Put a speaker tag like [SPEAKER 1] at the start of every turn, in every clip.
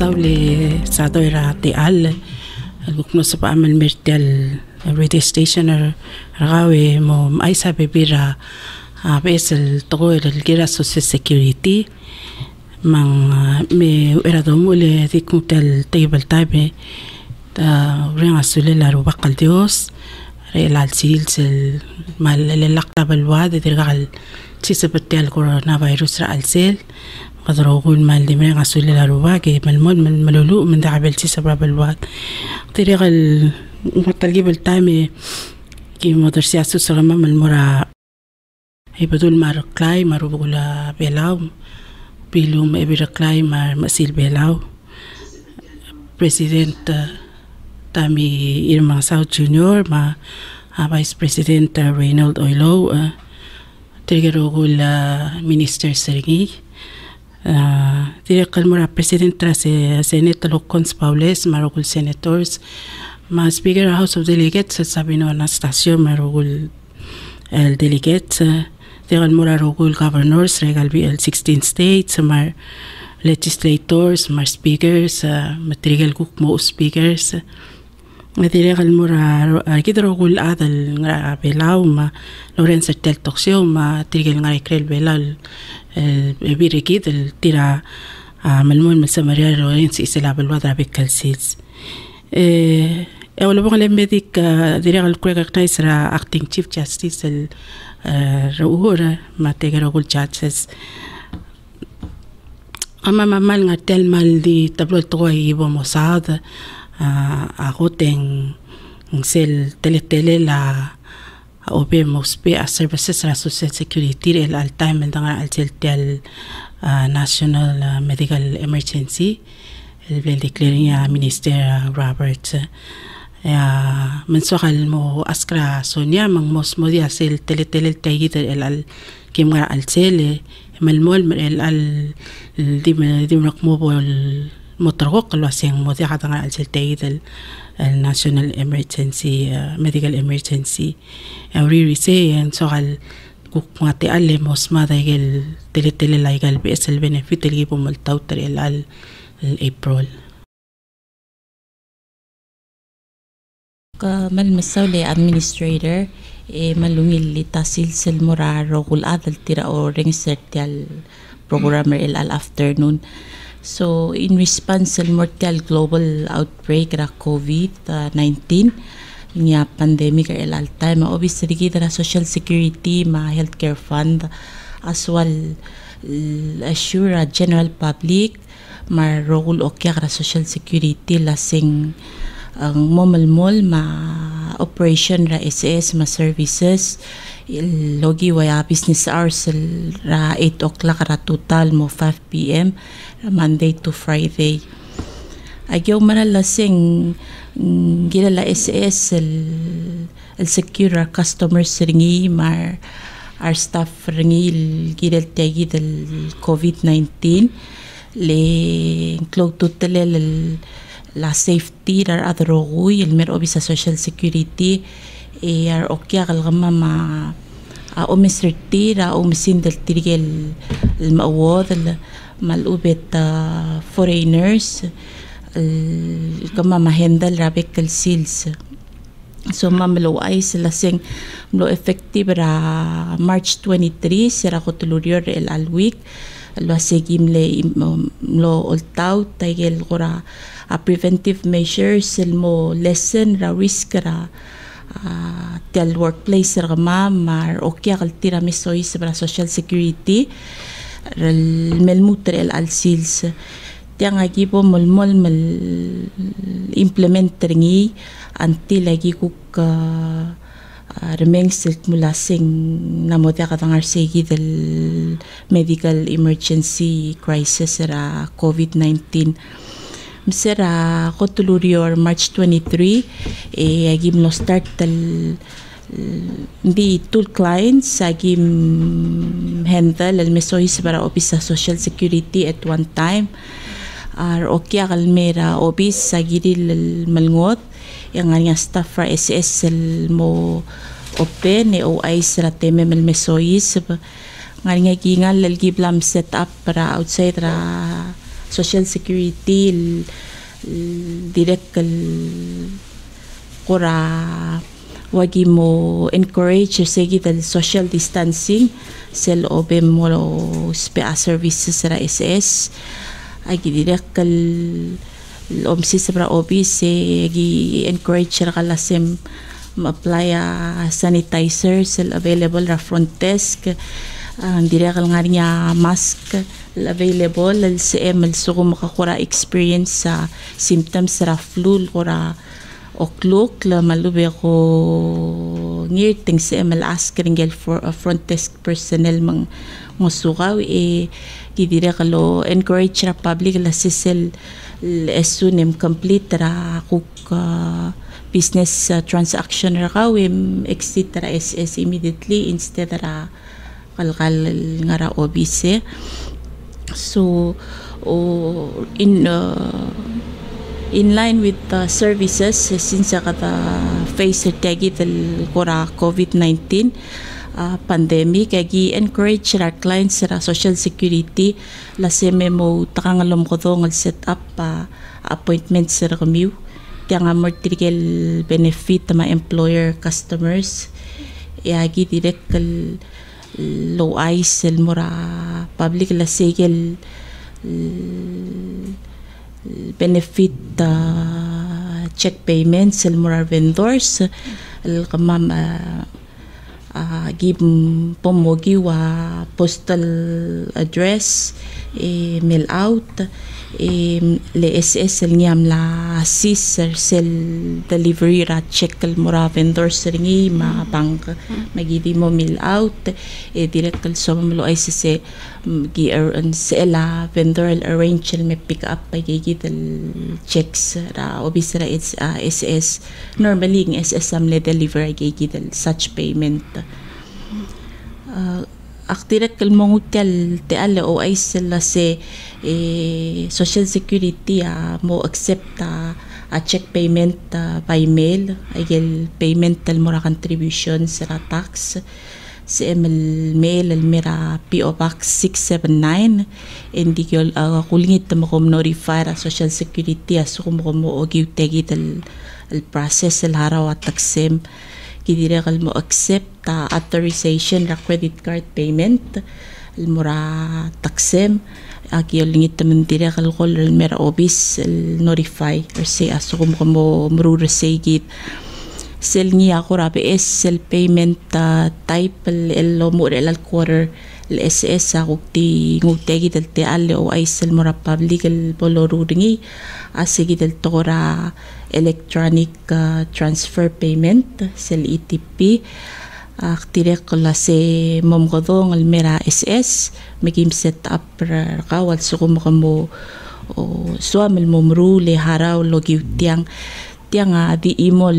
[SPEAKER 1] صاو لي ساعدو يعطي عل البوك نصب عمل مرتل ريدي ستيشن رغاوي مو مايسا بيبي را بيس الطغول الجيرا سوسي سيكيوريتي من مي ويرا دومو لي ديكو تل طيب التايبي تا ورينا سولي لا روباق الديوس ريال عالسيل سل مال اللي لقطة بالواد ديرغال تسيسبت تل كورونا فيروس را عالسيل قدروا مال دمرين غسول الهروباك ملمود من المود من ملولو من دعبلتي سبب الواد طريقة المطلقي بالتامي كي مدر سياسو سرما من المرا هي بدول ما رقلاي ما روبولا بيلاو بيلو ما إبي رقلاي ما مسيل بيلاو. بريسيدنت آه، تامي إيرما ساو جونيور ما فايس بريسيدنت رينولد أويلو تريغروغو مينيستر سيرجي Direk kalmura president tra se senate lokons paules marogul senators ma speaker house of delegates sabino anastasio marogul el delegates Direk mura rogul governors regal bi el 16 states mar legislators mar speakers matrigal kuk mo speakers. Madire gal mura kita rogul adal nga belau ma Lorenzo tel toksio ma tirgel nga ikrel belal el birikid el tira malmon masamaria Lorenzo isela belwadra bekal sis eh أول بقى لما ديك ديري على كل كنايس را acting chief justice ال رؤورة ما تيجي أقول judges أما ما مال نتل مال دي تبلو تقوي يبو مصاد uh, ako teng أو بي موسبي ا سيرفيسز لا سوسيال سيكوريتي ال ال تايم دان ال تيل تيل ناشونال ميديكال ايمرجنسي آه، ال بين ديكليرين مينيستير روبرت. يا من سوغ المو أسكرا سونيا من موس مودي أسيل تيل تيل تيل ال ال كيم غا من المول من ال ال دي دي بول مترقق لو مودي حدا ال تيل تيل الناشونال امرجنسي ميديكال امرجنسي اوري ريسين سوغال موس ما تقلي موسما تلي تلي تلي لايجل بيس البنفيت اللي جيبو ملتوتر إلى الابرول
[SPEAKER 2] مال مسولي administrator eh, malungi li tasil sel mora rogul adal tira o register programmer el afternoon. So, in response sa mortal global outbreak ra COVID-19, nga pandemic ar el time, obviously kita ra social security, ma healthcare fund, as well assure a general public, ma role o kya social security lasing ang momalmol ma operation ra SS ma services logi waya business hours ra 8 o'clock ra total mo 5 p.m. Monday to Friday. Agyaw manalasing gila la SS el, el secure customers ringi mar our staff ringi gila tagi del COVID-19 le include tutele la safety rar adroguy el mer obisa social security e ar okya galgama ma a omisirti ra omisin del tirigel el mawad malubet uh, foreigners kama mahendal rabek kal sils so mamlo ay sila sing mlo effective ra March 23 sira ko tulurior el alweek lo sigim le mlo oltaw taygel gora a preventive measures mo lesson ra risk ra uh, tel workplace ra ma mar okya kal tira misoy sa social security الملموتر الالسيلس tiang agi po mulmul mal implement ringi anti lagi kuk uh, remeng silk mula sing namodya katangar segi del medical emergency crisis era COVID-19 Msera kotulurior March 23 eh agim no start tal di tool clients sagim handle el mesois para office social security at one time. Ar okya kalmera obis sagiri malngot. Yang nga staff fra SS el mo open e o ay sra teme mel mesois nga nga gingal el giblam set up para outside ra social security direct kura wagi mo encourage sige dal social distancing sel obe mo spa services ra SS ay direct kal om si sa obi se gi encourage ra kalasem ma-apply uh, sanitizer sel available ra front desk. Uh, dire kal nga niya mask available lal sa ML so makakura experience sa symptoms ra flu kura oklok la malube ko ngir ting sa ML ask ringel for a front desk personnel mang musukaw e gidire kalo encourage ra public la sisel esunim complete ra kuk uh, business uh, transaction ra kawim exit ra SS immediately instead ra kalkal nga ra obise so oh, in uh, in line with the services since kata face tagi del kora COVID-19 uh, pandemic agi encourage our clients sa social security. La se memo takangalom ko ngal set up uh, appointment sa kamiu tiang amortigal benefit ma employer customers. Agi direct kal low ice mura public. La segel benefit uh, check payments el mura vendors. Pomogi wa postal address e mail out e el ngam la sis sel delivery ra check el mura vendors ringi ma bank. Magidi mo mail out e direct el so mo ay se gi an sela vendor arrange me pick up pa gi el checks ra obis ra it's SS normally ng SS am le deliver gi el such payment. Uh, aktirak kal mongutel te ala o ay sila se eh, social security uh, mo accept uh, a check payment uh, by mail. Ay payment tal mura contribution sa tax. ML mail al mira PO Box 679 hindi ko uh, kulingit mo kom notify ra social security. Aso ko mo mo ogiw tegi tal al process al haraw at taksem kidire kal mo accept uh, authorization ra credit card payment. Al mura taksem. Agi lingit tamen dire kal kol al mera obis al notify or say aso ko mo murura say git. Sel ni ako rabe es sel payment uh, type electronic uh, transfer payment sel ETP aktire uh, kola se mom godong al mera SS magim set up kawal so mo mo o suamel momru le haraw logi tiang. Tiang uh, di imol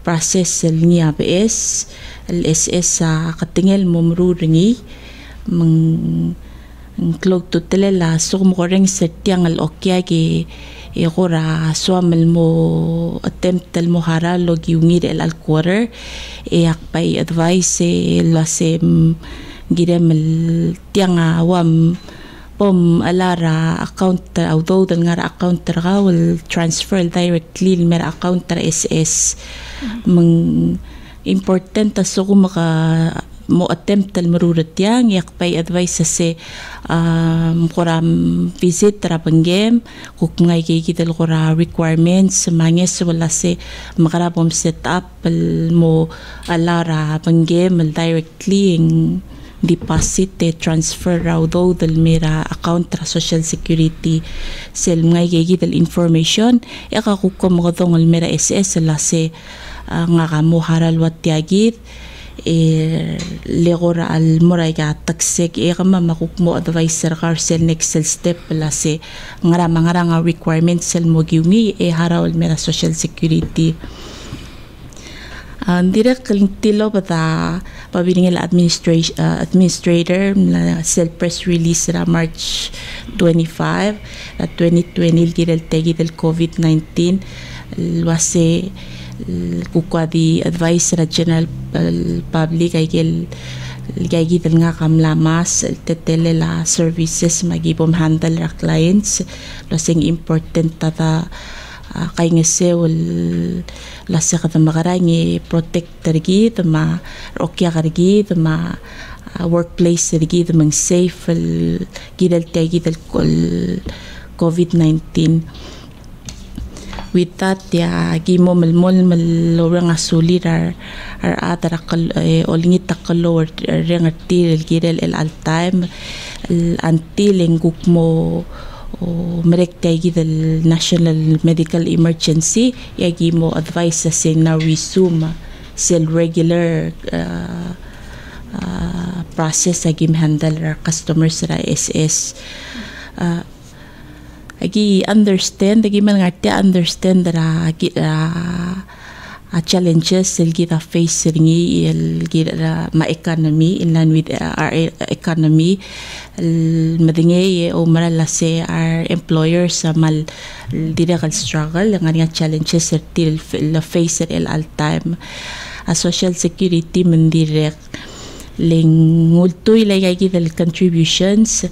[SPEAKER 2] process sel niya BS al SS sa katingel momru ringi mang klog to telela so mo ring set tiang al okya ge gora suamel mo attempt mo hara logi ungir el al quarter e akpai advice e la se girem el tiang awam pom alara account although dal nga account ra will transfer directly mer account ra SS mang important so ko maka mo pay advice sa se um, kuram visit tara panggem kuk ngay kay kita kura requirements manges wala se makarabom set up mo alara panggem directly deposit te transfer raw daw dal mira account tra social security. Sel ngay kay kita information eka kukom mo tong mira SS la se uh, nga kamo haral wat tiagit. e legora al moray ka taksek. E kama makukmo advisor kar sel next step la se ngara mangara nga requirements sel mo giungi. E harawal mera social security. Uh, direct tilo bata pabiringil administration uh, administrator na self press release ra March 25 na 2020 direl tegi del COVID-19 wase وكوا دي ادفايس رجنا البابليك ايكي الجايجي دلنا قاملا ماس تتل لا سيرفيسز ما جيبهم هاندل را كلاينتس لسين امبورتنت تذا qaingase wal lasik dama garangi protect tergi dama rokya gargi dama ah, workplace tergi dama safe gidal tagi dal covid 19 Witat ya gimo malmol malorang asulir ar ar atar akal eh, olingit takalo reng artil girel el altaim antil enguk mo merek tay gidal national medical emergency ya gimo advice sa sing na resume sel regular uh, process sa gim handle customer sa SS uh, ah, agi understand agi man understand ra agi ra uh, challenges il gita face ringi il gita ma economy in line with our economy madinge o marala se our employers mal direct struggle nga nga challenges til la face el all time. A social security man direct ling ngultoy lay kay del contributions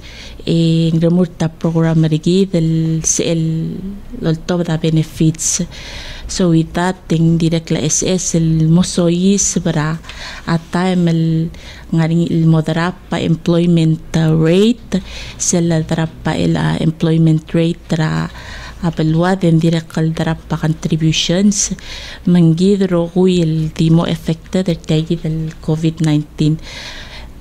[SPEAKER 2] e ngramurta program rigi del sel lolto da benefits. So with that ting direct la SS el mosoyis bara at time el ngaring il moderapa employment rate sel darapa el employment rate tra apelwa den direkal darappa contributions mangid rogu il dimo effecta del tagi del COVID-19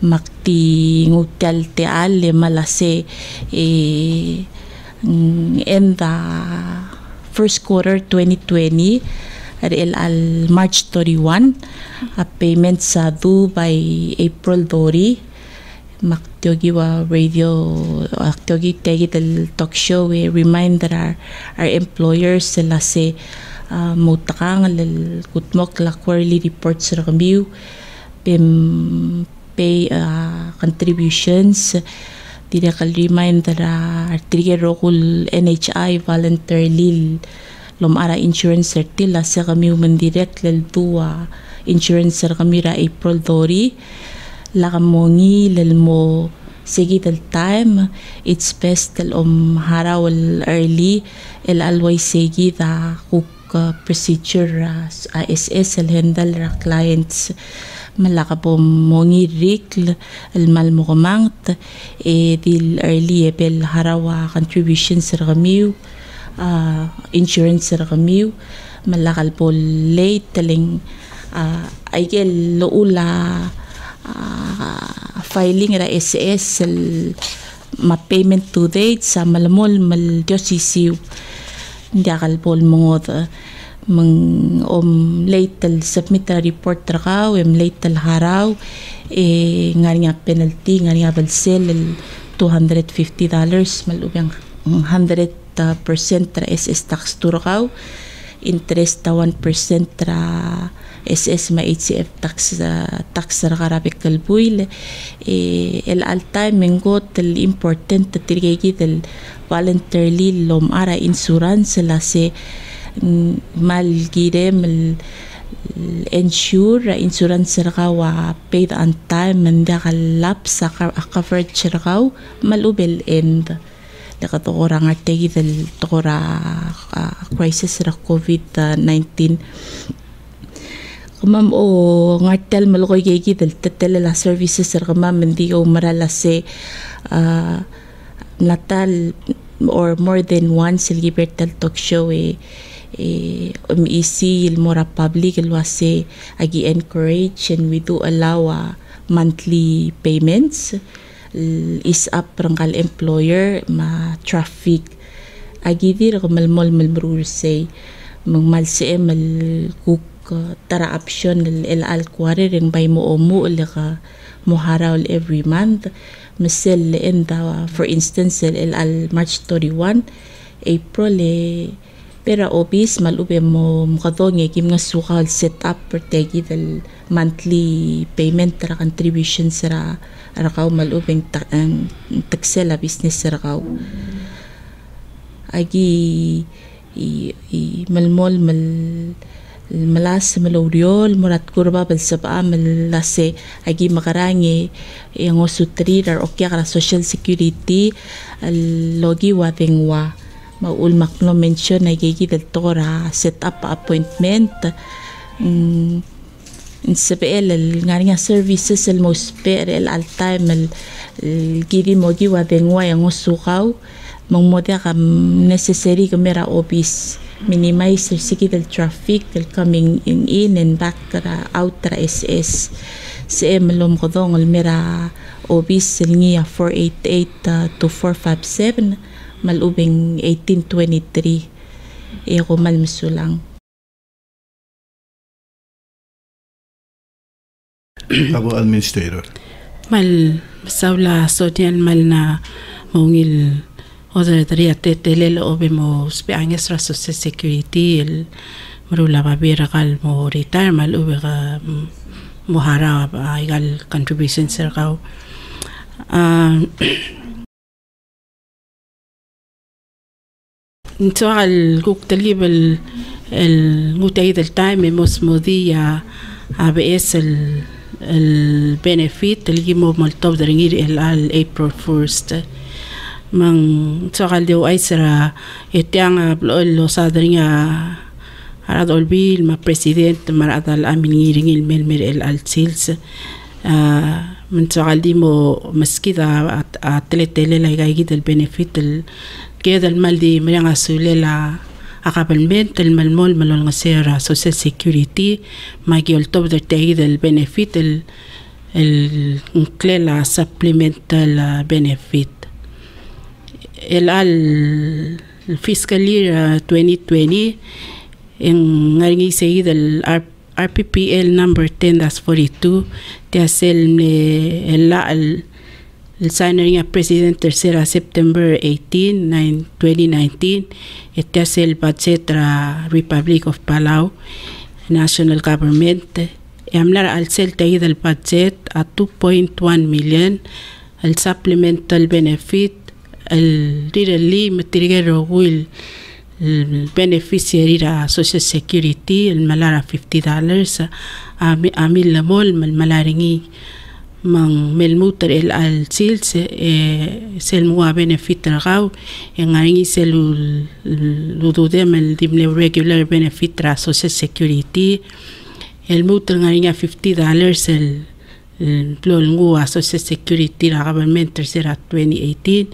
[SPEAKER 2] makti ngutal te ale malase eh, in the first quarter 2020 RL al March 31 a payment sa due by April 30 Makdyogiwa radio, Akdyogi Tegital talk show, we remind that our, our employers sila si ah, uh, mutakang kutmok la quarterly reports review, pim pay ah, contributions, tira kal remind that ah, our trigger rokul NHI voluntarily lumara insurance certila sa kami mandirect lalbuwa insurance sa kami ra April Dory lakamongi lal mo sige tal time. It's best tal om haraw early. El always sige da cook uh, procedure uh, ISS el handle ra clients. Malaka po mongi rikl el mal mo kamangt e dil early e bel harawa contribution sa kamiw uh, insurance sa kamiw malakal po late taling uh, ay gel loula uh, filing ra SS ma payment to date sa malamol mal diosisiw hindi akal po mga mang om late tal submit a report trakaw em late tal haraw. E ngari nga penalty ngari nga balsel 250 dollars malubang 100 percent tra SS tax turakaw interest ta 1% tra SS ma HCF tax tax ra karabik kalbuil e el alta mengot el important tirgegi del voluntarily lom ara insurance la se mal girem el insure insurance rakaw paid on time manda kalap sa coverage rakaw malubel end. Laka tokora nga tegi del tokora crisis ra COVID-19 kamam o ngartel malokoy kay del tetele la services ra kamam hindi ko marala se uh, natal or more than once il libertal talk show eh eh, umiisi il mora public il wase agi encourage and we do allow uh, monthly payments. Is up rangkal employer ma traffic. Agi dir ko malmol malbrur say magmal si mal kuk tara option el al kware rin bay mo omu el ka moharaw every month. Misel in the for instance el al March 31 April eh pera obis malube mo mukadonge kim nga sukal set up per tegi del monthly payment tra contribution sa rakaw malubeng ta, um, taksela business sa rakaw agi i, i malmol mal malas maluriol murat kurba bal saba malase agi makarangi yang osutri dar okya kara social security logi wa bengwa maul makno mention na gigi del tora set up appointment mm, سبقال ngarinya services el mosper el al time el giri mogi wa bengwa yang osukau mong modia kam necessary kamera office. Minimize the siki del traffic del coming in, in and back kara out tra SS sa emalom kodong al mera obis silngia 488 uh, to 457 malubing 1823 e ko malmisulang
[SPEAKER 3] Abo administrator.
[SPEAKER 1] Mal saula sodial mal na mongil oderetete lelo obe mo speanges raso se security el marula babira gal mo retar mal ube ga mo hara gal contribution ser gao نتوع الجوك تلقيب ال المتعيد التايم مسمودية benefit ال البنفيت تلقي مو ملتوب درنجير ال April 1st mang tsakal diw ay sara itiang lo sa dringa arad olbil ma president marad al amin ngiringil mel mer el al sils من tsakal di mo maskida at atletele la gay el benefit el كده المال دي مريان سولي لا أقابلمنت الملمول ملول غسيرا سوسيال سيكوريتي ما جيول تبدر تايد البنفيت ال ال سبليمنتال بنفيت الآن الفيسكال يير 2020 en ngaringi seguida el RPPL number 10-42 te hace el, el, el, el signing a president tercera September 18 2019 este hace el budget la Republic of Palau national government hablar al cel del budget a 2.1 million el supplemental really material will beneficiary ra social security el malara 50 dollars a mil la mol mal malaringi mang melmuter el al sil se sel mua benefit rau en aingi sel lududem el dimle regular benefit ra social security el muter ngaringa 50 dollars el el ngua social security ra government tercera 2018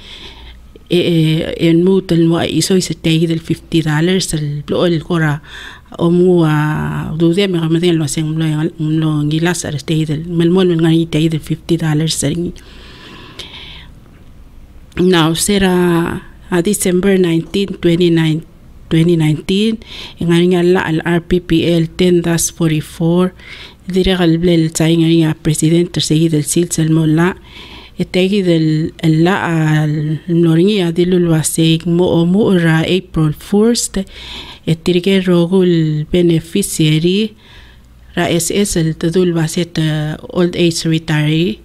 [SPEAKER 1] en mut el mo iso se te del 50 dollars el blo el cora o mu a dude me me lo hacen lo lo ngilas ar te del mel mo te del 50 dollars ser now será a December 19 29 2019 ngani la al RPPL 10-44 dire al blel tsai ngani president seguido el silsel molla etegi del la noringi adilu lwasig mo o mo ra April 1st etirge rogul beneficiary. Ra SS el tadul baset old age retiree.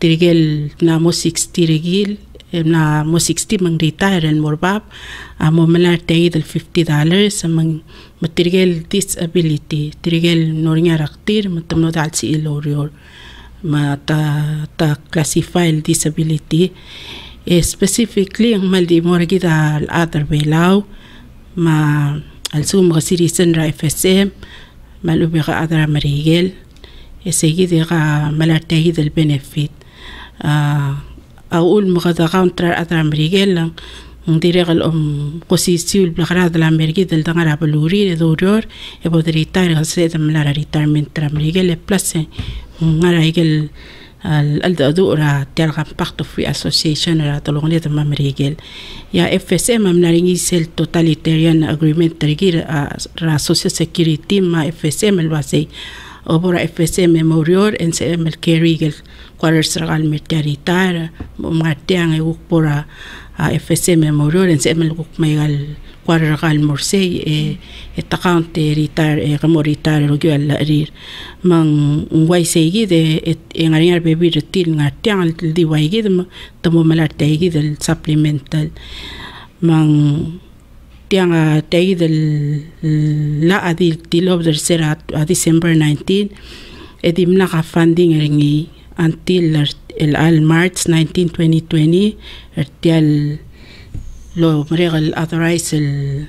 [SPEAKER 1] Tirgel na mo 60 regil na mo 60 mang retire el morbab. Amo malar tegi del 50 dollars. Mang matirgel disability. Tirgel noringa raktir matamno dal si ilorior mata ta classify el disability specifically ang maldi mo ragi da al other belaw ma al sum ga siri senra FSM mal ubi ga adra marigel esegi de ga malartegi del benefit أقول مغدا قاونتر أدرى مريجيل لأن نديري الأم قسيسي والبلغراد لا مريجي دل دغرا بلوري دوريور يبو دريتار غسيد ملارا ريتارمنت را مريجيل بلاس ngara igel al adu ra tel ga pacto free association ra tolong le tamam regel ya FSM am naringi sel totalitarian agreement tarigir ra social security ma FSM el base obora FSM memorial en se el kerigel quarters ragal militaritar martiang e ukpora FSM مورور إن سأمل قوك ميغال قارغال مرسي التقان تي ريتار غمو ريتار رجوع الأرير من واي سيجي ده إنغارين بيبي رتيل نغارتي عن الدي واي جي ده تمو ملار تيجي ده السبليمنتال من تيانا تيجي ده لا أدي تيلوب درسيرات أدي ديسمبر 19 أدي منغا فاندين رنجي until al March 19 2020 ertial lo regal authorize el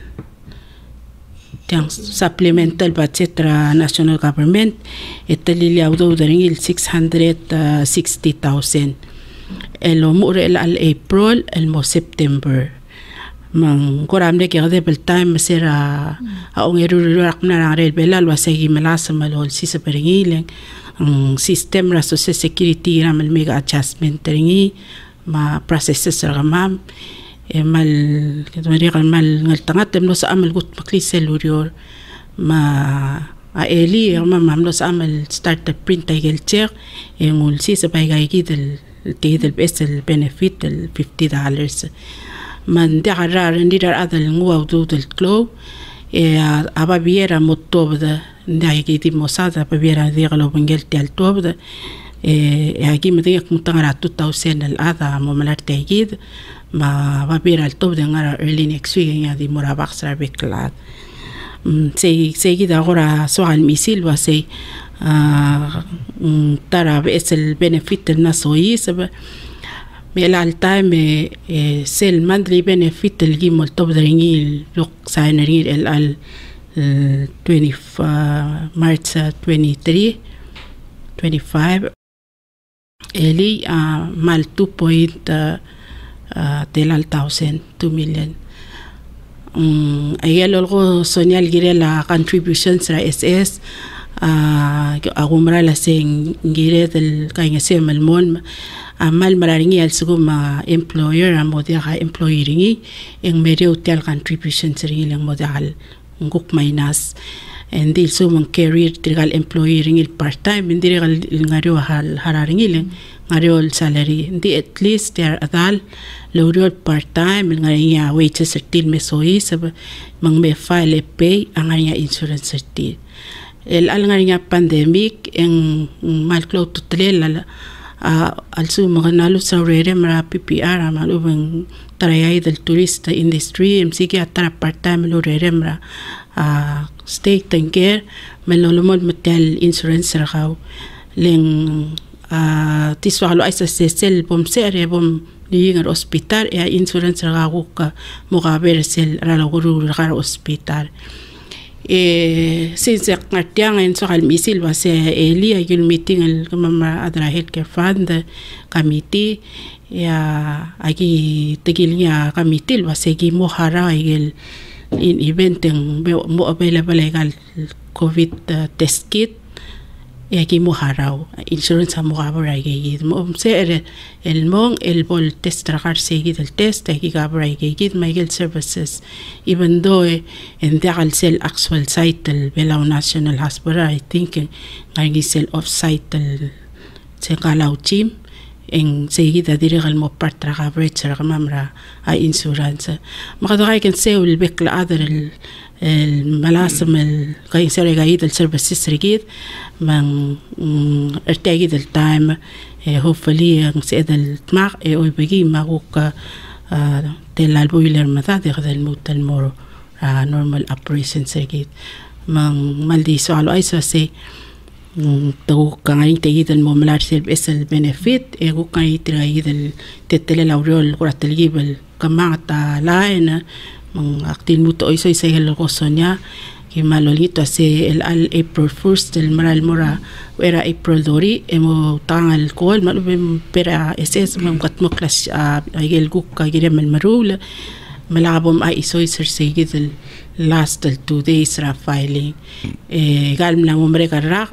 [SPEAKER 1] tiang supplemental budget tra national government. Etalili audo daring il 660,000 el umur el al April el mo September. Mang koram de kaya bel time sera a ong eru rak na na rel belal wa segi malasa malol si sa ang system raso sa security ra mal mega adjustment teringi ma processes ra mam e eh, mal kadmari kan mal ngal tangat dem sa amal gut makli cellurior ma a eli eh, ma mam lo sa amal startup print ay gelcher e eh, ngul si sa paigay gidel tidel bes el benefit el 50 dollars. Man de harar ndirar adal ngwa dudel klo e aba biera motobda ndagiti mosaza pabira digalo bengel tel tobda هاجي مديك متغر على توتا وسين الأذى مملر تأكيد ما بابير على توب دنغر إلي نكسوي يعني مرا بخسر بكلاد سي سي كده غورا سوى الميسيل وسي ترى بس البنفيت الناس ويسب ميلا التايم سيل مندري بنفيت الجيم التوب درينجيل لوك ساينريل ال el el el al 20 March 23 25 eli mal 2 point del al 1000 2 million. Um, ayel algo soñal gire la contributions ra SS agumra la sen gire del kanya se malmon amal mararingi al sugo ma employer a modia employee ringi en medio hotel contribution ringi lang modia nguk minus and dil so mon career trigal employee ringi part time ndi regal ngario hal hararingi lang ngario salary. Ndi at least there adal lowrio part time ngario wages certil me soi sab mang me file pay anganya insurance certil el alngarinya pandemic en malclo tutlela al su maganalo sa rere mara PPR bang tarayay del turista industry msigi atara parta melo reremra a state tanker melo lomol metal insurance ragaw leng a tiswalo aisa sesel bom sere bom liingar hospital e insurance ragaw ka mugaber sel raloguru ragar hospital e sinse qartiang en soxal misil wa se elia yul meeting al mama adra healthcare fund committee ya aquí tegilia committee va se gi mohara el in event en mo available legal covid test kit. E aquí mohara insurance mohara ge mo se el mong el bol test tragar seguir el test aquí gabra ge gid Michael services. Even though en der al sel actual site el Belau National Hospital I think ngai sel off site el se galau team en seguida dirige el mo par traga brecha mamra a insurance makadagay kan se el bekla adar el الملاسم القاين سوري قايد السيرفيسز ريجيد من ارتاقيد التايم hopefully سيد التماغ او بيجي ماغوك تل البويلر مذا دي غدا الموت المورو normal operation سيجيد من مالدي سؤال Tuhu kan ahí te guida el momlar es el benefit, ego kan ahí te guida el tetele la aureol, curatel gibel, kamata laena, mm, actil muto hoy soy se el gozoña, que malolito hace el al April 1st, el mora el mora, era April dori, e emo tan alcohol, malo pera ese es, me gatmo clash a el guca, guirem el marula, malabom ahí soy ser seguido el lastel tude isra faili قال من عمرك الرغ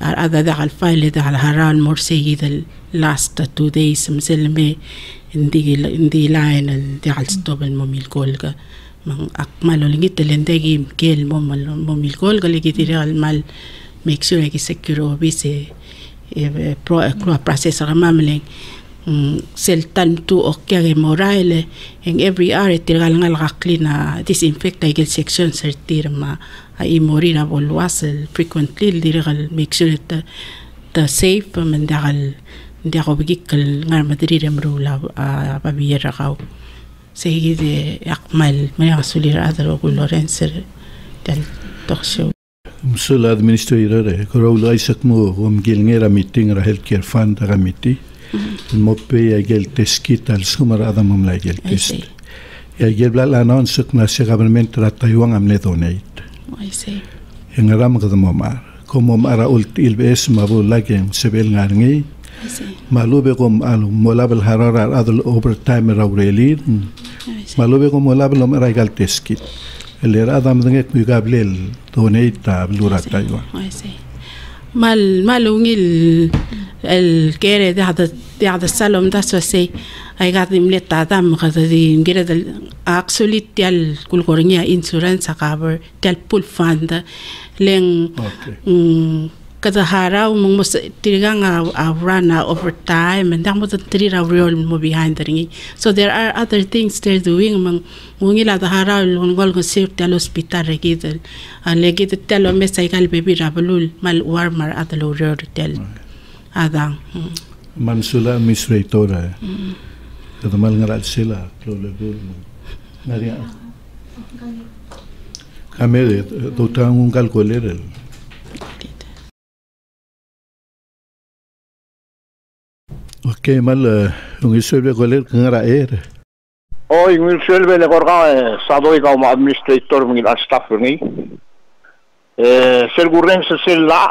[SPEAKER 1] هذا ذا الفايل ذا الهران مرسي ذا لاست تو دايس مسلمي ندي ندي لاين ذا الستوب المومي الكولغا من أكمل لقيت لندي مكيل موم المومي الكولغا لقيت ريال مال ميك سور كي سكيرو بيسي برو كرو بروسيس رماملين mm, sel tu o kere morale en every hour te gal ngal gakli na disinfect, i e gel section ser ma a i mori na boluas el frequently dirgal make sure ta the safe men da gal da ngar bigi kel ngal madri rem ru la a de akmal me ya suli ra da go lorenz del torsio
[SPEAKER 3] Msula administrator, kurau lai sakmu, um gilngera meeting ra healthcare fund ra meeting. Mm. Moppe i agel teskit al sumar adam om lagel test. I agel bla la non suk na se gabelment ra Taiwan am nedonait. E
[SPEAKER 1] I see.
[SPEAKER 3] En ram gad momar. Como mara ult il bes ma bo lagem se bel ngarngi.
[SPEAKER 1] I see.
[SPEAKER 3] Malube gom al molabel harara adul overtime ra urelin.
[SPEAKER 1] E I see.
[SPEAKER 3] Malube gom molabel om ra gal teskit. El era adam dengek mi gabel donait Taiwan.
[SPEAKER 1] Mal malungil mm. الكيري دهدا دهدا سالوم دا سوسي اي غاد ملي تاتا مغادا دي مغيرا دا اقسولي تيال كل غورنيا انسورانس اقابر تيال بول
[SPEAKER 3] فاند
[SPEAKER 1] لين kada harau mong mo tiriga nga aurana uh, uh, uh, over time and damo tirira real mo behind the ringi so there are other things they're doing mong ngila la harau long gol go save tel hospital regi del and legi tel me sai kal baby rabulul mal warmer at lo real tel Ada. Hmm.
[SPEAKER 3] Mansula misrei tora. Kata eh. hmm. mal ngarat sila klo lebur. Nari. Kami de tutang un kalkoler el. Okay, mal un isuelbe koler ngarat er.
[SPEAKER 4] Oi, un isuelbe le gorga sadoi ka administrator mi la staff ni. Eh, sel gurren se sel la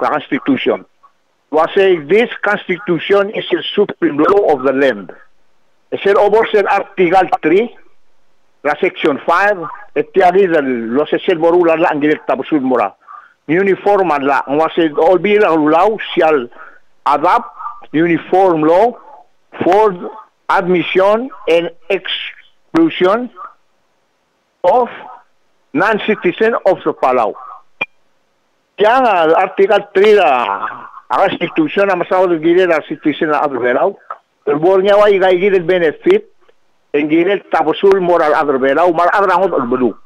[SPEAKER 4] constitution. Was saying this constitution is the supreme law of the land. Es said, over said Article 3, la Section 5, este arriba los es el borula la directa por sur mora. Uniforma la, was it olvida law shall adapt uniform law for admission and exclusion of non-citizen of the Palau. Tiana, artiga trida. Aga institución amasado de gire la institución adverau. El borña va y gire el benefit. En gire el taposul moral adverau, mar adrangos el blu.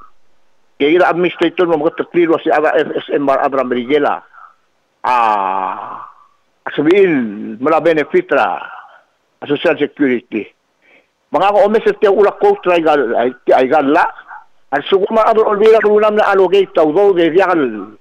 [SPEAKER 4] Que ir administrator no mgot tiro si ada es en mar adram brigela. Ah. Asbil mala benefitra. Social security. Mga omes este ulak ko try gal ay gal la. Al suguma adro olvida runam na allocate tawdo de dial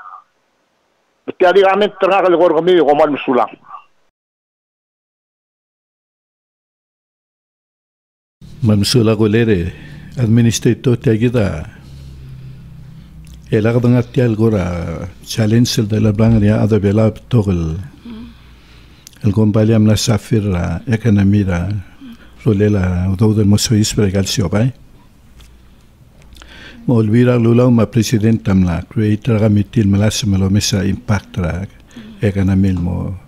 [SPEAKER 4] Tiari amin tengah kali kor kami komal musulang.
[SPEAKER 3] Mamsula kolere administrator tiagida. Elak dengan tial gora challenge sel dalam bang dia ada bela togel. El compañía amna safira ekonomira. Rolela, o todo el mozo isbre calcio, ¿vale? Molvir a Lula uma presidente tamla la cre traga mitil me impact tra e gana mil mo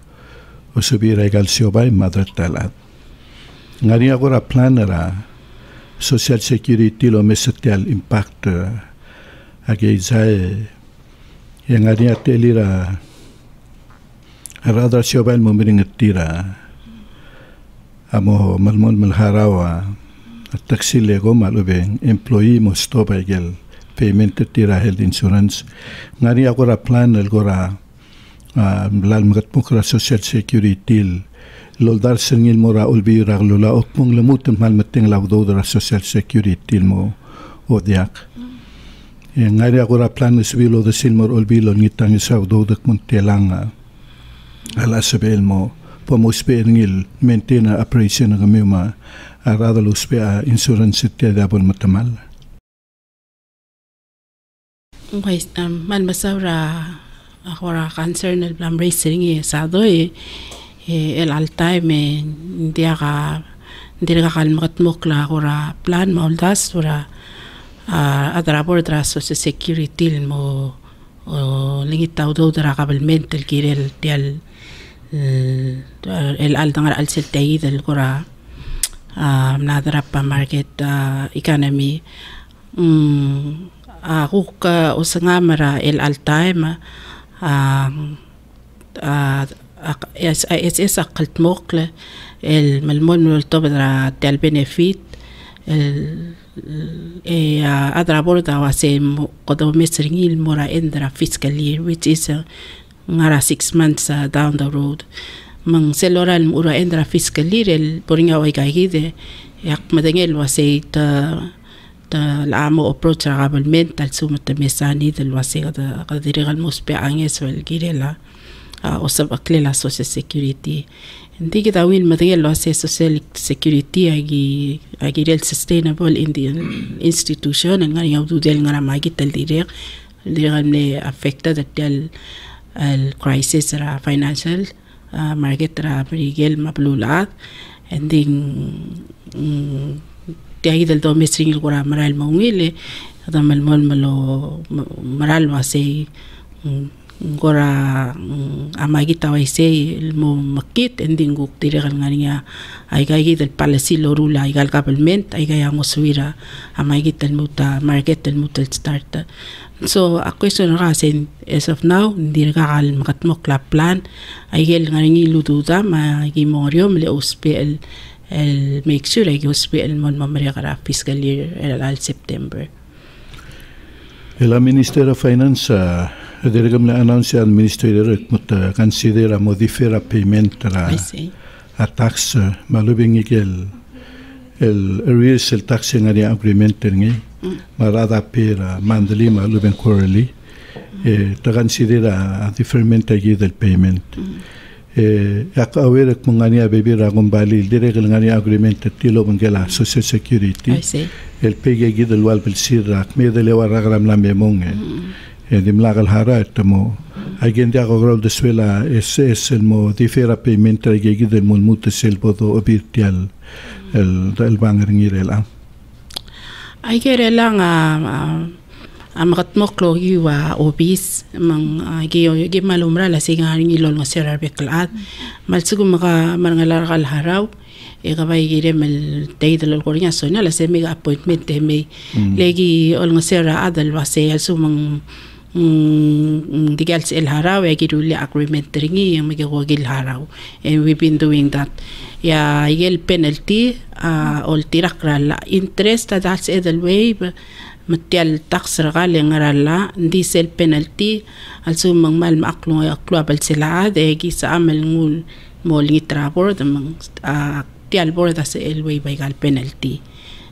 [SPEAKER 3] o subir e gal sio vai madre tala ngari agora planera social security lo messa impact e, e a ke izai e ngari atelira rada siobai mo mering tira amo malmon malharawa at taksile ko malubeng employee mo stop gel. Payment tira health insurance. Ngari ako ra plan el gora lal magat mukra social security loldar sengil mora ulbi ra lula. Ok mong lamutun mal mating lawdo ra social security mo odiak yang ngari ako ra plan isbilo de silmor ulbi lo ngitang isaw do dak muntelanga ala sabel mo. Pomospe ngil maintain operation ng kami ma arada luspe a insurance tiya dabon matamal.
[SPEAKER 1] Pues, um, man masawra ako ra cancer na blam racing eh sado eh el altai me hindi ka hindi ka kalmat mo kla ako ra plan mauldas ora uh, adrabor dra so security mo o lingit tau do dra kabalment el kirel dial el al al sel tayid el kura nadarapa market economy aquk usangamara el altaima es قلت موقلة الملمون والتبرة تاع البنفيت أدرى بوردا واسي قدو مصرين المرا اندرا فيسكالير which is ngara six months down the road mang selora lim ura endra fiskali rel poringa wai kai gide yak madenge lwa ta ta lamo approach ra gabal mental sum ta mesani de lwa se ga gal muspe anges sel gire la a la social security. Ndi ki tawil madenge lwa social security agi agi rel sustainable indian institution nga ya du del nga ma gi tel dire ne affected de al crisis ra financial. uh, market را بريجل مبلولات and then تايد الدوميسترين القرى مرال مويلة هذا ملمول ملو مرال واسي ngora amagi tawaise mo makit ending guk tirigal nga niya ay gagi del palasi lorula ay gal government ay gaya mo suwira amagi del muta market del muta start So a question nga sen as of now hindi nakakal makatmo club plan. Ay gel nga ngi lududa ma gi morio mle hospital el make sure ay hospital mon mamariya kara fiscal year el al September.
[SPEAKER 3] El Minister of Finance. Uh, dirigam na announce ang administrator mut uh, consider a modifier a payment ra a tax uh, malubing igel el arrears el tax nga ni agreement ngi marada pera monthly malubing quarterly. Eh ta consider a deferment agi del payment. Eh yak aware kung nga niya bebira kung bali direct nga ni agreement tilo mangela social security. El pege agi del wal bil sirak me del waragram la memong eh di mlagal hara tamo again ko grol de suela es es el mo difera payment ay gigi del mon muta sel bodo obitial el el banger ngire
[SPEAKER 1] kere lang a a makatmok lo wa obis mang gi gi malumra la singa ngi lol nga serar beklat mal sugu maka marangalar kal haraw. E kabay gire mel tay dal ko nya so na la se mega appointment te me legi ol nga sera adal wa se sumang digals el haraw ya giruli agreement ringi yang magi wagil haraw and we've been doing that. Ya yel penalty uh, ol tirak la. Interest that's edel way matial tax ragal yang rala ndi sel penalty also mang mal maaklo aklo bal sila de gi sa amal ngul mo li trabor de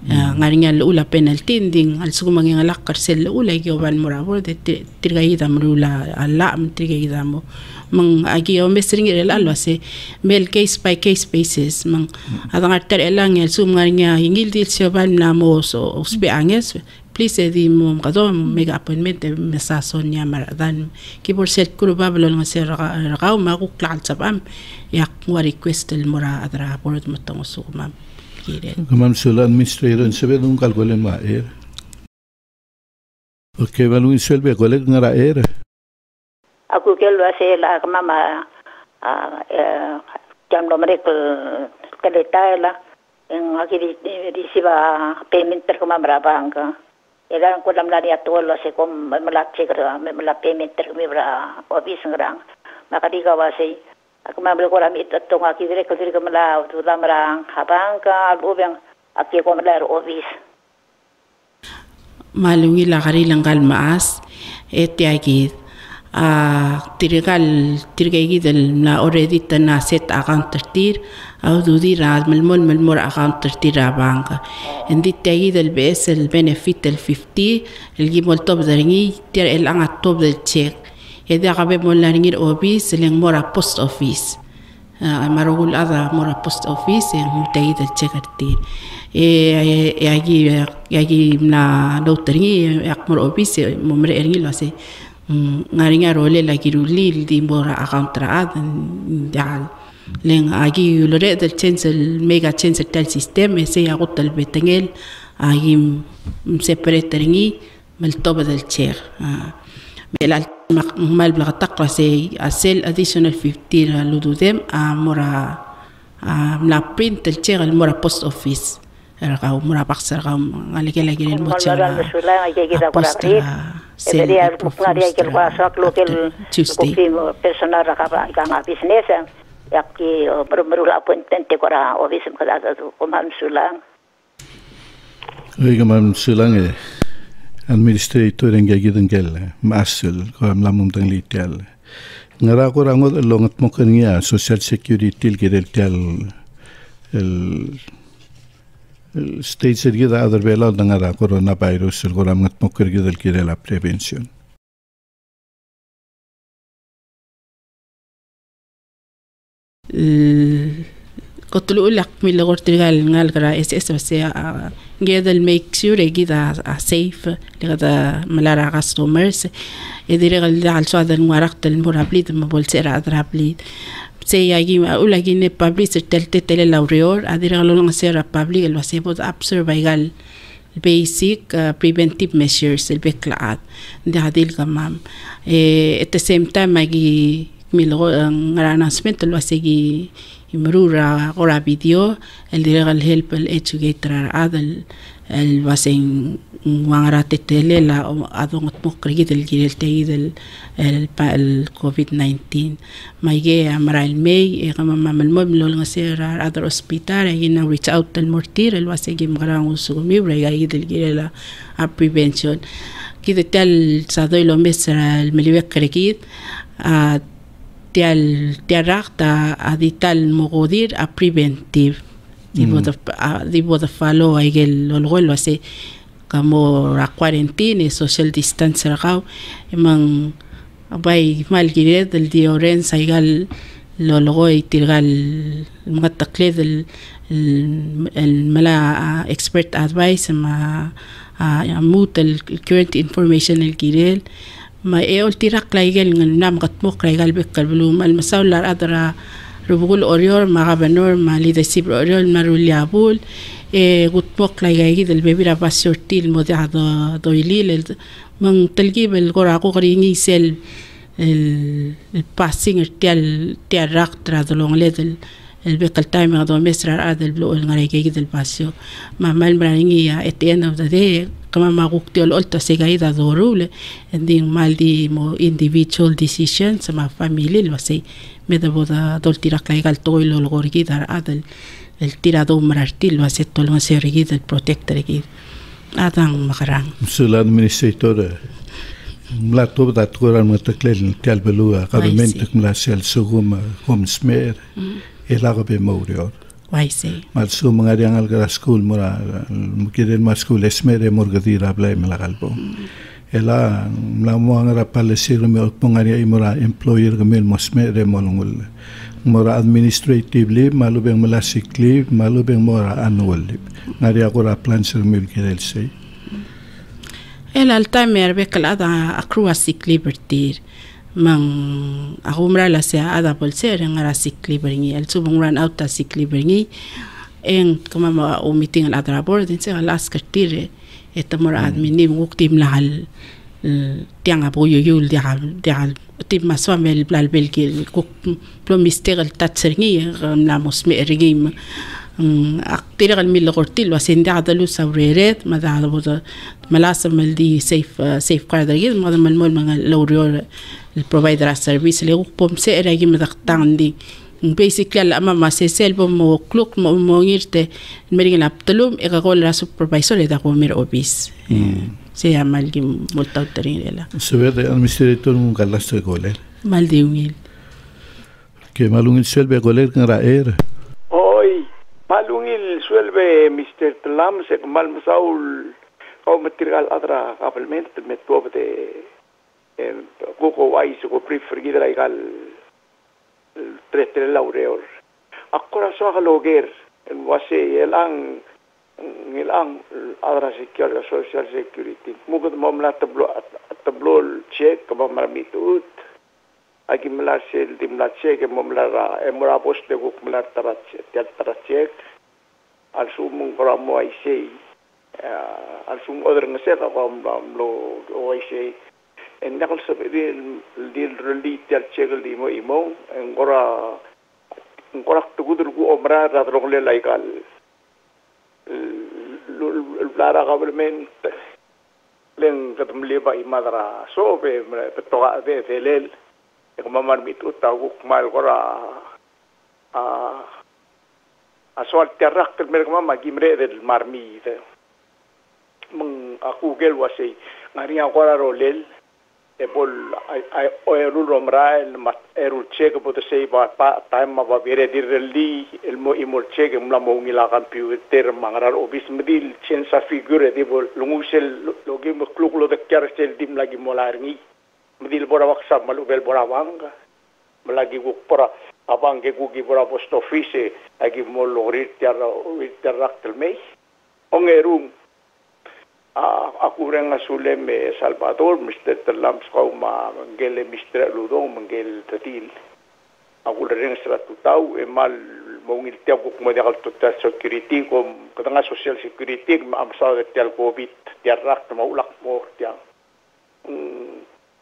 [SPEAKER 1] mang tial bor da se el way by gal penalty ngaringa ula penalty ding al sugu mangi ngalak karsel ula gi oban morabor de tirgai da mrula alla am tirgai da mo. Mang agi o mesring el alwa se mel case by case basis. Mang adang arter elang el sum ngaringa ingil dil se oban na mo so usbe anges please di mo kado mega appointment mesa sonya maradan. Ki por set kuru bablo nga se rakaw ma ku klal sabam yak wa request el mora adra por mo tong complicated. Mam
[SPEAKER 3] sul administrator in sebe dun kal golem ma er. Okay, valu in sebe golek ngara er.
[SPEAKER 5] Aku kel wa se la kama jam do mere ke kedeta la en aki di di siba payment ter kama mara bangka. Ya, Ela ko lam la ria lah, to lo se kom mala chekra mala payment ter kama mara office ngrang. Maka di ka aku mabel ko ram itu tunga kiri ke kiri kemala tu dalam rang habang ka albu bang aku ko mabel ro ovis
[SPEAKER 1] malungi lagari langgal mas eti eh, aki a ah, tirgal tirgegi del na already tena set akan tertir. Au du di raz melmol melmor akan tertir abang oh. endi tegi del bes el benefit del 50 el gimol top derni ter el an top del check. هذا غبي مولا نير أوبيس لين post بوست أوفيس marogul ada mora post office yang hultai del chegarti e yagi yagi na loutringi ak mora office momre eringi lo se ngaringa role la giruli di mora akantra ad dal leng agi lore del chancel mega chancel tal sistema se yagutal betengel agi sepretringi mal toba del cher ah mais là mal blaga taqwa c'est à sel additional 15 le deuxième à mora à la print le tiers le mora post office elle ra mora par ça ra on allait
[SPEAKER 5] qu'elle allait le mot là c'est là il y a quelque chose que
[SPEAKER 1] le
[SPEAKER 5] coffee personnel ra ra business ya ki bro bro la pointe ko ra office ko da sulang
[SPEAKER 3] Oui, comme même, administrator yang gagidang gel masul ko am lamum tang litial. Ngara ko rangot longat mo kanya social security gidel tial el el state sergida adar bela ngara coronavirus el goram ngat mo gidel gidel la prevention.
[SPEAKER 1] قلت له لك من اللي قلت قال قال قرا اس اس بس جدا الميك سيور جدا سيف لغدا ملارا غاستو مرس يدير غل دا على سواد المرقت المرابليد ما بولت سير اضرابليد سي يجي أقول لك ان بابليس تلت تل لاوريور ادير غل لون سير بابلي اللي سيبوت ابسر بايغال basic uh, preventive measures البكلات ده هذه الكمام at the same time ماجي ميلغو غرانا سمنت الواسيجي imrura ora video el direga el help el educator adal el vasen wangara tetele la adong at mokragi del girel tei del el el covid 19 maige amara el mei e kama mamal mo lo nga sera other hospital e na reach out el mortir el vasegi mgrang usugumi brega del girel a prevention kida tal sa doy lo mesra el melibe krekid a tiaraqta adital mogodir a preventive diboda mm. falo aigel olguelo así como a cuarentena social distance ragao eman bay malgire del dioren saigal lo logo y tirgal matacle del el mala expert advice ma a mut el current information el girel ما إيه قلت رق لا يجل نام قد مق لا يجل بلو ما المساو لا أدرى ربغول أوريور ما غبنور ما ليدا سيب أوريور ما رولي أبول إيه قد مق لا يجل البيبيرا باسيورتي المودع دويلي من تلقيب القرعة قريني سيل الباسينج تيال تيال راق ترى ذلون ليد البيق تايم غدو مصر أراد البلو يجي ذا الباسيو ما مال مرانية يا the end of the kama makukutiola olitaseka either zoru ule di mo individual decision sama family ile me da boda doltira to lo gorgi dar adel el tirado martil lo hace todo lo hace rigid el protector aquí adam magran
[SPEAKER 3] sul administrator la to da todo al mata clel te al beluga cabemente como la sel sugum homsmer
[SPEAKER 1] el arabe
[SPEAKER 3] morior I see. Malsu mengadang algal school mura mungkin dia mas school esme dia murgati rablay. Hmm. Ela, mula mahu angar apa lesi rumi ok imura employer gemil musme dia malungul. administrative leave malu beng mula leave malu beng mula annual. Ngari aku raplan sir mil kira
[SPEAKER 1] lesi. Ela, altai merbe akrua sick leave bertir. Mang akumra la sea ada bolser ngara sick liberty el subong run out ta sick liberty en kama ma o meeting al adra board din se alas katire etamor admini nguktim la hal tianga boyo yul di hal di hal. Tim maswa mel blal belgi kuk plo mister el tatserni la mosme ergim أقترغ الميل غرتي لو سين دعدلو سوريرات ما دعدلو ملاسة مال دي سيف سيف قاعدة جيد ما دعدلو مال مال لو السربيس اللي هو بوم سيئر أجي مدقتان دي بيسيكلي على أما ما سيسيل بوم مو كلوك مو مونير الابتلوم إغا غول راسو بروفايسور اللي دعدلو مير أوبيس. إيه. سي عمل جي ملتوترين للا سويد المستيري
[SPEAKER 3] تون مقالاستو يقولي إيه؟ مال دي
[SPEAKER 1] ويل كي مالو
[SPEAKER 3] نتسويل بيقولي إيه؟ كن رأير. Malung
[SPEAKER 6] il suel be Mr. Tlam se mal saul kau metirgal adra kapal met met tuap de kuko wai se kopri fergi drai gal tres tres laureor. Akora so loger en wase elang ngilang adra security social security. Mugod mamla tablo tablo check kapal marmitut aquí me la sé el dim la chec, em la eh, ra, em la vos de guc me la tarachec, de tarachec, al sum eh, en nagel se ve de el dil relit de al chec el dimo imo, en gora, en gora tu gudur gu omra ra drogle laigal, el blara gabelment, len que tem leva i madra sobe, petoga de e kuma mar mitu ta gu mal gora a a so alterrak tel mer kuma magimre del marmi de. Mung aku gel wasi ngari agora rolel e bol o erul romra el mat erul cheke po te sei ba pa time ma ba bere dir li el mo imol cheke mla mo ngila kan ter mangarar obis medil chen sa figure di bol lungu sel lo ge mo kluk lo de kyar sel dim lagi molar mabil bora waksa malubel bora wangga. Melagi guk pera abang ge guk gi bora post office e, agi molo ritiar ritiar raktel mei. Ong a aku renga sule me salvador mister telam skau ma ngele mister Ludong mangel tatil aku renga stratu tau e mal mongil tiap guk mo dia kalto ta security ko kadanga social security ma amsa de covid tiar rakt mo ulak mo tiang. Hmm,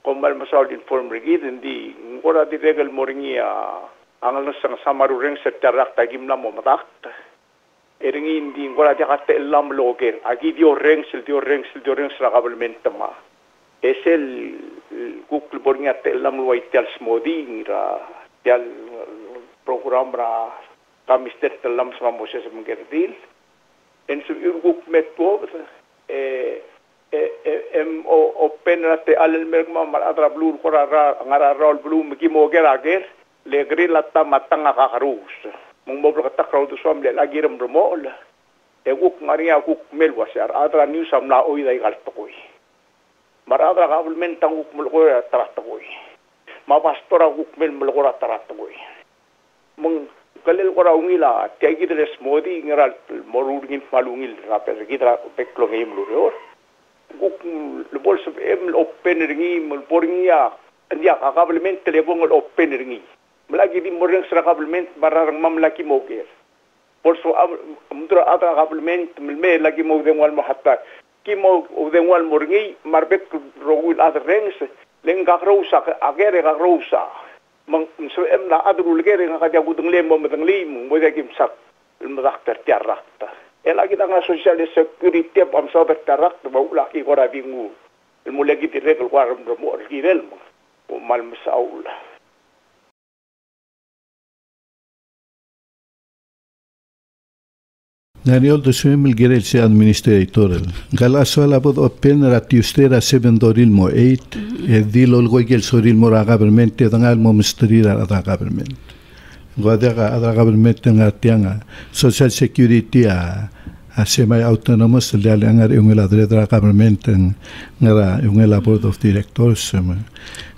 [SPEAKER 6] ko mal masal inform rigid ndi ngora di regal moringia angal sang samaru reng sa tiar rak tagim na mo matak. Eringi indi ngora dia kata elam loger agi dio reng sil dio reng sil dio reng sra kabelment ma. Esel kukul bornya te elam lo itial smodi ngira tial program ra kamister telam sama moses mengerdil en su urguk metwo e em e, e o o pena te alel mer ma mar adra blur kora ra ngara rol blum ki mo gera ger le gri la ta matanga ka rus mo mo bro ta kro som le la giram ro mol. E guk maria guk mel wasar adra atra new sam la oi dai gal to koi mar adra gabul men tang guk mul ko atra to koi ma pastora guk mel mul ko atra to koi mung kalil ko ungila te gi morur ngin falungil rapes gi tra peklo ngim e lu ook de bols op hem op penning, mul poringia een jaar. En ja, agablement te leven op penning. Blag je die morgen strakablement, maar haar mam lak je mogen. Bols op andere agablement, me lak je mogen wel mohatta. ki mo de wel morgen, maar rogul ad rengs, lenga rosa, agerega rosa. Mijn zo hem na adrulgering had je goed een leem om met een leem, moet ik hem zak, hem dacht er ter rachter ela ki tanga social security pam sa bertarak to ba ula ki gora bingu el mule ki tire ko war mo mm-hmm. mo ki del mo o mal msaul
[SPEAKER 3] Daniel de Suemel Gerel se administrator. Gala so la pod open ratiustera 7 dorilmo 8 e dilo el goy el sorilmo ra government e dan almo mestrira. Government. Godaga ada government nga tianga social security a a semi autonomous le alangar yung ila dredra government ngara yung ila board of directors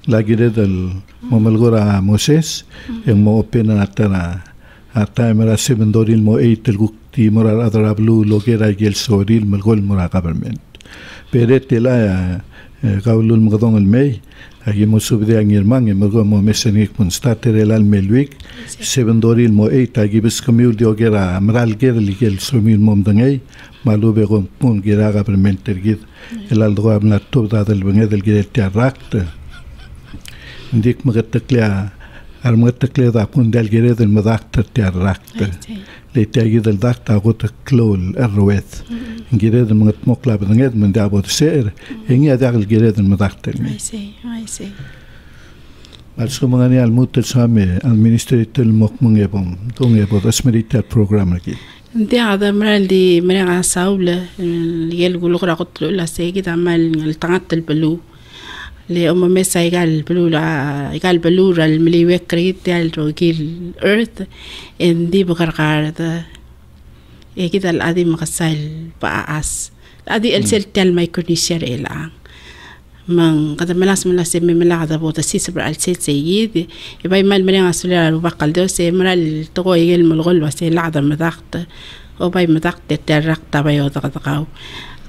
[SPEAKER 3] lagi del mo malgora Moses yung mo open na tana hatta mera seven doril mo eight el ti morar adra blu lo que era el soril malgol mora government pero tela ya gaulul mgadong el mei agi mo subde ang irmang e mago mo mesenik mun starter el al melwik seven doril mo eight agi bis kamil dio gera amral ger li gel sumil mom dangay malu be gon pun gera government tergid el al do amna top da del benge del gere tiarakt ndik magataklia المتكلي armoetekle da kun del gere del medakter te arrakte le te gi del dakta got klol arwet
[SPEAKER 1] gere del mga mokla
[SPEAKER 3] ben nged men da bot ser engi da gel gere del medakter
[SPEAKER 1] i see i see Also man ani al mutter same al ministeri tel mok mungebom tungebot asmerita programmaki دي هذا مرا اللي مرا عصاولة اللي يلقوا لغرا قلت له لا سيجد عمال التعطل بلو لي أم ميسا يقال بلولا يقال بلورا الملي وكريت ديال روكيل إيرث إن دي بغرغار ذا إيه كده الأدي مغسال بقاس. الأدي ألسل تال ما يكون يشير إلى. من قد ملاس من لاسي من ملا عذاب وتسيس بالعلسي سيد. يبقى مال مريم أسولي على بقل دو سي مرا التغوي الملغل وسي العذاب مذاقت وباي مذاقت الترقت باي وضغط غاو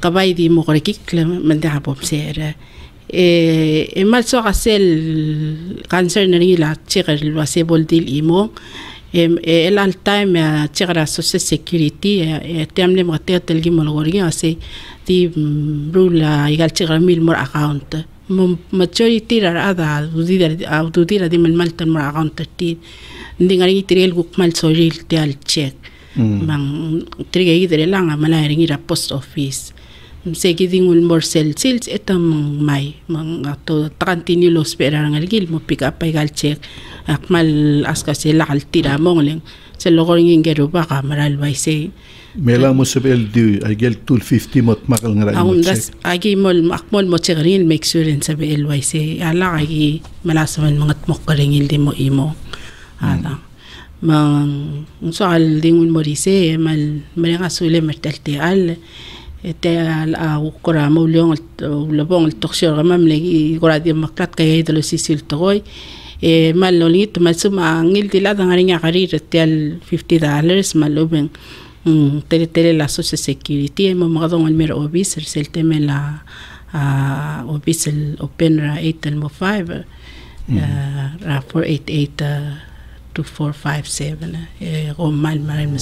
[SPEAKER 1] قبايدي مغرقك لمن دعبو مسيره e e mal so cancer ni la tirer lo se bol dil imo e el al time a tirer social security e temle mo tel gi mo gorgi ase ti rula igal tirer mil mor account. Majority ra ada udira udira di mal maltan mor account ti ndingari tirel guk mal so ril ti al check. Mang trige idere langa mala ringira post office segi dingul morsel sils etam mai mang ato takantini lo spera ngal gil mo pick up ay check. Akmal aska se la altira mongling se logor ngin ba ka maral bai se
[SPEAKER 3] mela mo se bel du ay gel tul 50 mot makal ngara
[SPEAKER 1] mo check. agi mol akmol mo chegril make sure en sa bel bai se ala agi malasaman mga mokkaring di mo imo. Ala. Mang soal dingun mo rise mal mal ngasule mertalte al ete a ukora ma ulion ulabong il toksior ma mle ikora di makat kaya idol sisil tokoi e mal lo lingit ma tsu ma ngil di lada 50 dollars. Ma lo beng mm, tele tele la social security. E ma ma gadong al mero obis er sel teme la obis el open ra 8 el mo 5 ra 488 2457 e ro mal marim.